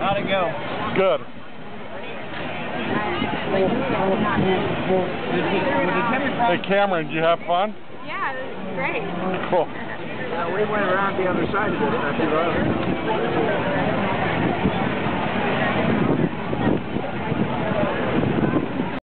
How'd it go? Good. Hey, Cameron, did you have fun? Yeah, it was great. Cool. Uh, we went around the other side of this.